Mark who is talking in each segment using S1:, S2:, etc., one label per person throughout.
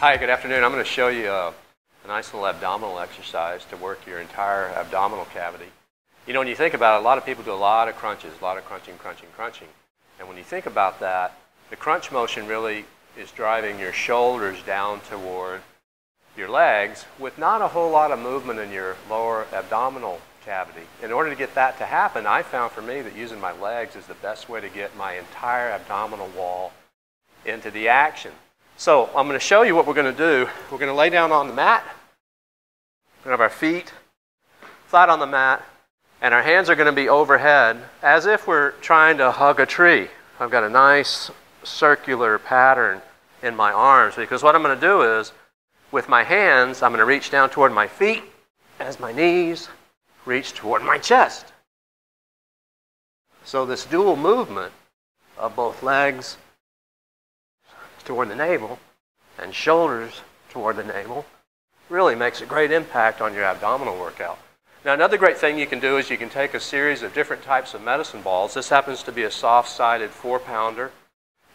S1: Hi, good afternoon. I'm going to show you a, a nice little abdominal exercise to work your entire abdominal cavity. You know, when you think about it, a lot of people do a lot of crunches, a lot of crunching, crunching, crunching. And when you think about that, the crunch motion really is driving your shoulders down toward your legs with not a whole lot of movement in your lower abdominal cavity. In order to get that to happen, I found for me that using my legs is the best way to get my entire abdominal wall into the action. So I'm going to show you what we're going to do. We're going to lay down on the mat. We're going to have our feet flat on the mat, and our hands are going to be overhead as if we're trying to hug a tree. I've got a nice circular pattern in my arms because what I'm going to do is with my hands, I'm going to reach down toward my feet as my knees reach toward my chest. So this dual movement of both legs toward the navel and shoulders toward the navel really makes a great impact on your abdominal workout. Now another great thing you can do is you can take a series of different types of medicine balls. This happens to be a soft-sided four pounder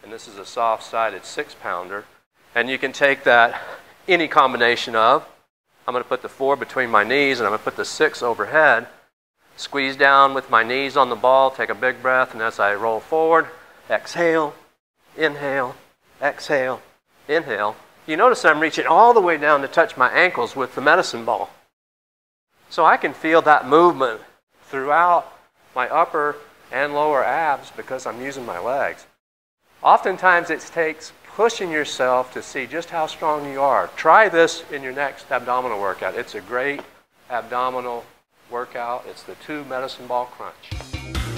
S1: and this is a soft-sided six pounder. And you can take that any combination of. I'm going to put the four between my knees and I'm going to put the six overhead. Squeeze down with my knees on the ball, take a big breath, and as I roll forward, exhale, inhale, exhale, inhale. You notice I'm reaching all the way down to touch my ankles with the medicine ball. So I can feel that movement throughout my upper and lower abs because I'm using my legs. Oftentimes it takes pushing yourself to see just how strong you are. Try this in your next abdominal workout. It's a great abdominal workout. It's the two medicine ball crunch.